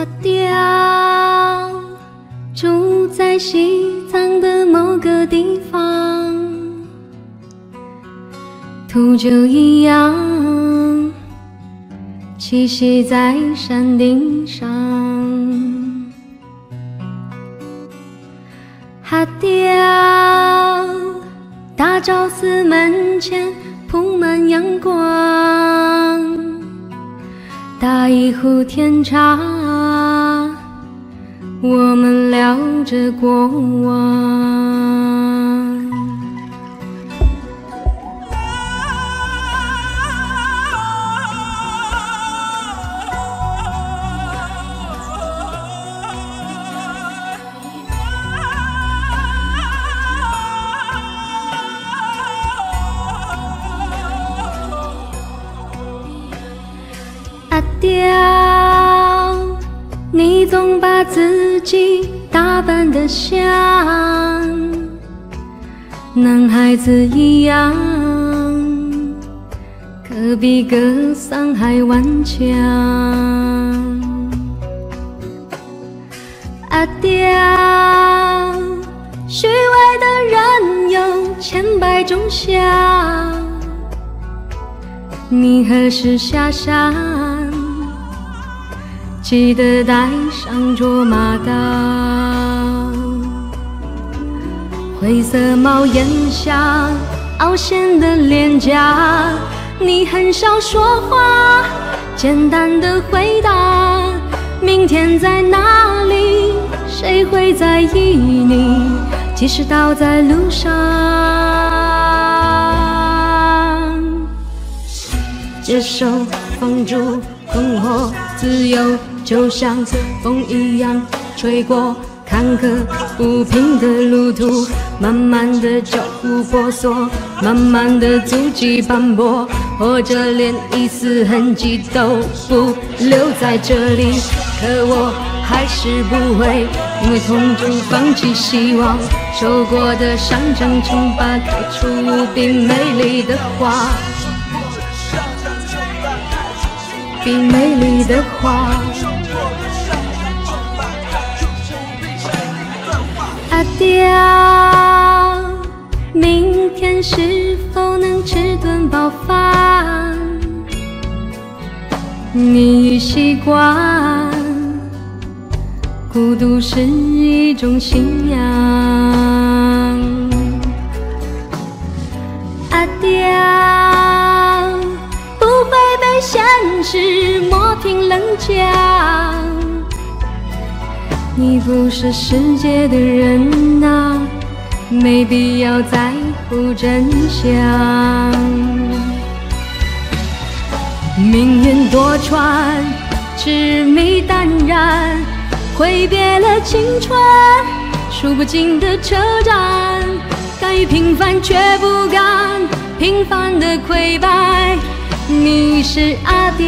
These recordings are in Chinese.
阿刁住在西藏的某个地方，秃鹫一样栖息在山顶上。阿刁大昭寺门前铺满阳光。打一壶甜茶，我们聊着过往。阿刁，你总把自己打扮得像男孩子一样，可比格桑还顽强。阿刁，虚伪的人有千百种相。你何时下山？记得带上卓玛刀。灰色帽檐下，凹陷的脸颊，你很少说话，简单的回答。明天在哪里？谁会在意你？即使倒在路上。接受放逐困惑，自由就像风一样吹过坎坷不平的路途，慢慢的脚步婆娑，慢慢的足迹斑驳，或者连一丝痕迹都不留在这里。可我还是不会因为痛苦放弃希望，受过的伤长成疤，开出无比美丽的花。比美丽的花。阿刁，明天是否能吃顿饱饭？你已习惯，孤独是一种信仰。现实磨平棱角。你不是世界的人啊，没必要在乎真相。命运多舛，痴迷淡然，挥别了青春，数不尽的车站，该平凡却不甘平凡的溃败。你是阿刁，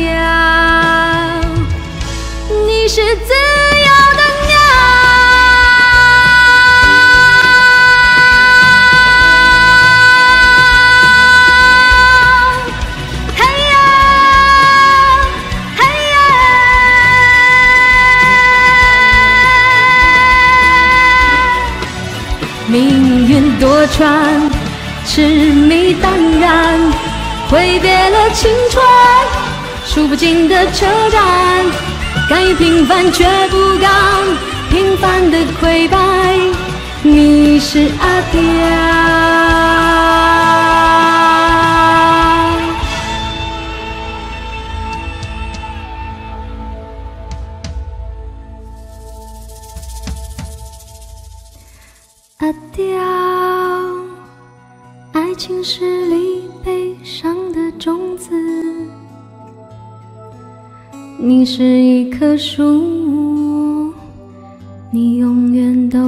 你是自由的鸟。嘿呀，嘿呀，命运多舛，痴迷淡。挥别了青春，数不尽的车站，敢于平凡却不甘平凡的溃败。你是阿刁。阿刁，爱情是粒悲伤的种子，你是一棵树，你永远都